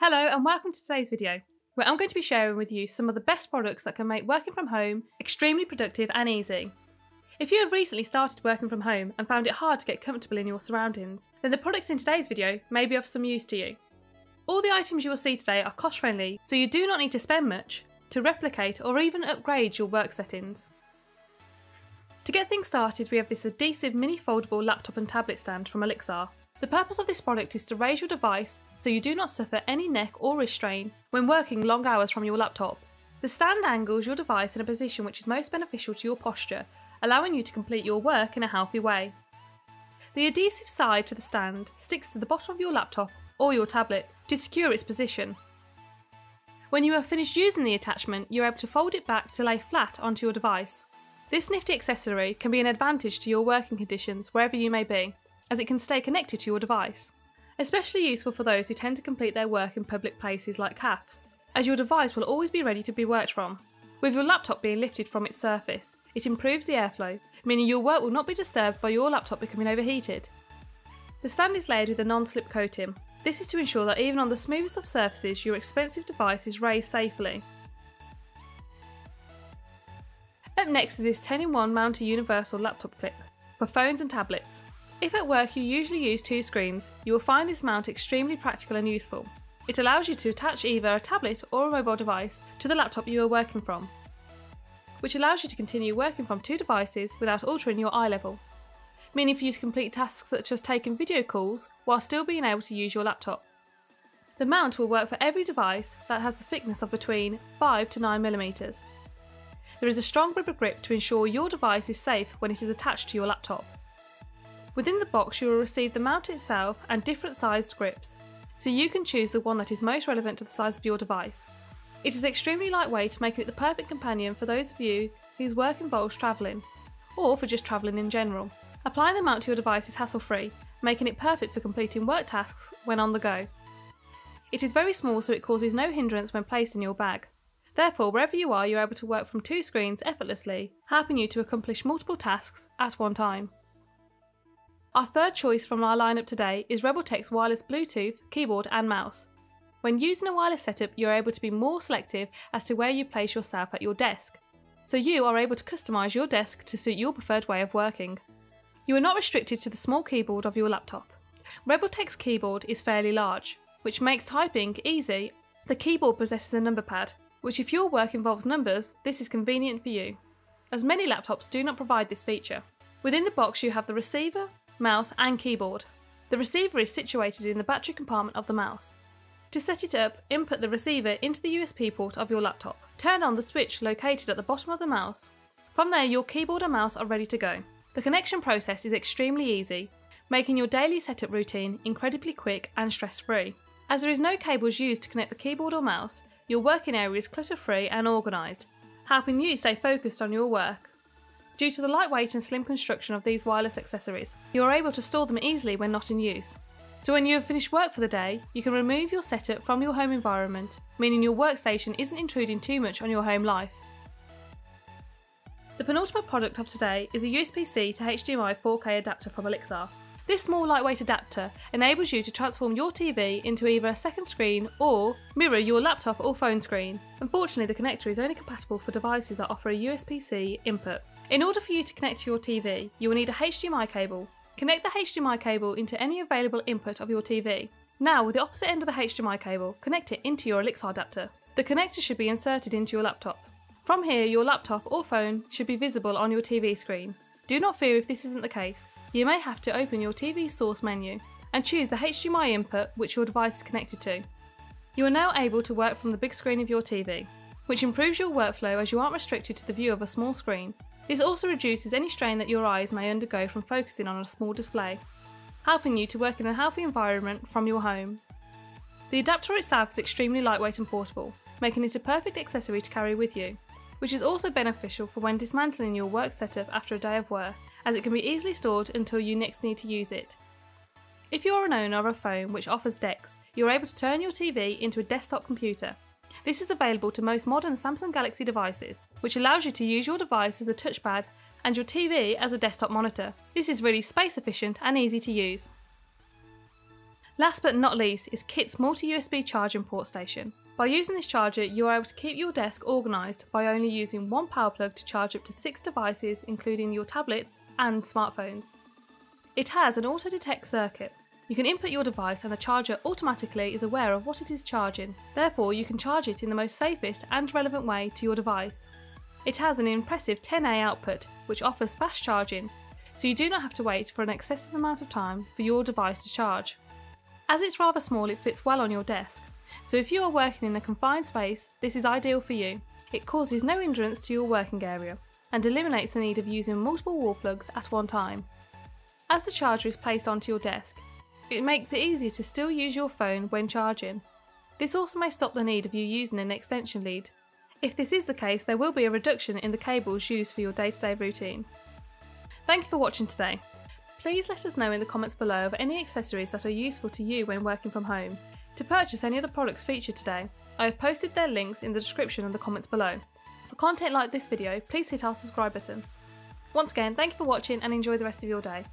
Hello and welcome to today's video, where I'm going to be sharing with you some of the best products that can make working from home extremely productive and easy. If you have recently started working from home and found it hard to get comfortable in your surroundings, then the products in today's video may be of some use to you. All the items you will see today are cost friendly, so you do not need to spend much to replicate or even upgrade your work settings. To get things started, we have this adhesive mini foldable laptop and tablet stand from Olixar. The purpose of this product is to raise your device so you do not suffer any neck or wrist strain when working long hours from your laptop. The stand angles your device in a position which is most beneficial to your posture, allowing you to complete your work in a healthy way. The adhesive side to the stand sticks to the bottom of your laptop or your tablet to secure its position. When you have finished using the attachment, you're able to fold it back to lay flat onto your device. This nifty accessory can be an advantage to your working conditions wherever you may be as it can stay connected to your device. Especially useful for those who tend to complete their work in public places like cafes, as your device will always be ready to be worked from. With your laptop being lifted from its surface, it improves the airflow, meaning your work will not be disturbed by your laptop becoming overheated. The stand is layered with a non-slip coating. This is to ensure that even on the smoothest of surfaces, your expensive device is raised safely. Up next is this 10-in-1 Mountie universal laptop clip for phones and tablets. If at work you usually use two screens, you will find this mount extremely practical and useful. It allows you to attach either a tablet or a mobile device to the laptop you are working from, which allows you to continue working from two devices without altering your eye level, meaning for you to complete tasks such as taking video calls while still being able to use your laptop. The mount will work for every device that has the thickness of between 5 to 9 millimeters. There is a strong rubber grip to ensure your device is safe when it is attached to your laptop. Within the box you will receive the mount itself and different sized grips, so you can choose the one that is most relevant to the size of your device. It is extremely lightweight, making it the perfect companion for those of you whose work involves travelling, or for just travelling in general. Applying the mount to your device is hassle free, making it perfect for completing work tasks when on the go. It is very small so it causes no hindrance when placed in your bag. Therefore, wherever you are, you're able to work from two screens effortlessly, helping you to accomplish multiple tasks at one time. Our third choice from our lineup today is Rebeltec's wireless Bluetooth, keyboard and mouse. When using a wireless setup, you're able to be more selective as to where you place yourself at your desk, so you are able to customise your desk to suit your preferred way of working. You are not restricted to the small keyboard of your laptop. Rebeltec's keyboard is fairly large, which makes typing easy. The keyboard possesses a number pad, which if your work involves numbers, this is convenient for you, as many laptops do not provide this feature. Within the box you have the receiver, mouse and keyboard. The receiver is situated in the battery compartment of the mouse. To set it up, input the receiver into the USB port of your laptop. Turn on the switch located at the bottom of the mouse. From there, your keyboard and mouse are ready to go. The connection process is extremely easy, making your daily setup routine incredibly quick and stress-free. As there is no cables used to connect the keyboard or mouse, your working area is clutter-free and organised, helping you stay focused on your work. Due to the lightweight and slim construction of these wireless accessories, you are able to store them easily when not in use. So when you have finished work for the day, you can remove your setup from your home environment, meaning your workstation isn't intruding too much on your home life. The penultimate product of today is a USB-C to HDMI 4K adapter from Olixar. This small lightweight adapter enables you to transform your TV into either a second screen or mirror your laptop or phone screen. Unfortunately the connector is only compatible for devices that offer a USB-C input. In order for you to connect to your TV, you will need a HDMI cable. Connect the HDMI cable into any available input of your TV. Now, with the opposite end of the HDMI cable, connect it into your Olixar adapter. The connector should be inserted into your laptop. From here, your laptop or phone should be visible on your TV screen. Do not fear if this isn't the case. You may have to open your TV source menu and choose the HDMI input which your device is connected to. You are now able to work from the big screen of your TV, which improves your workflow as you aren't restricted to the view of a small screen this also reduces any strain that your eyes may undergo from focusing on a small display, helping you to work in a healthy environment from your home. The adapter itself is extremely lightweight and portable, making it a perfect accessory to carry with you, which is also beneficial for when dismantling your work setup after a day of work, as it can be easily stored until you next need to use it. If you are an owner of a phone which offers DeX, you're able to turn your TV into a desktop computer this is available to most modern Samsung Galaxy devices, which allows you to use your device as a touchpad and your TV as a desktop monitor. This is really space efficient and easy to use. Last but not least is Kit's multi-USB charging port station. By using this charger, you are able to keep your desk organised by only using one power plug to charge up to six devices, including your tablets and smartphones. It has an auto detect circuit. You can input your device and the charger automatically is aware of what it is charging. Therefore, you can charge it in the most safest and relevant way to your device. It has an impressive 10A output, which offers fast charging, so you do not have to wait for an excessive amount of time for your device to charge. As it's rather small, it fits well on your desk, so if you are working in a confined space, this is ideal for you. It causes no hindrance to your working area and eliminates the need of using multiple wall plugs at one time. As the charger is placed onto your desk, it makes it easier to still use your phone when charging. This also may stop the need of you using an extension lead. If this is the case, there will be a reduction in the cables used for your day to day routine. Thank you for watching today. Please let us know in the comments below of any accessories that are useful to you when working from home. To purchase any of the products featured today, I have posted their links in the description and the comments below. For content like this video, please hit our subscribe button. Once again, thank you for watching and enjoy the rest of your day.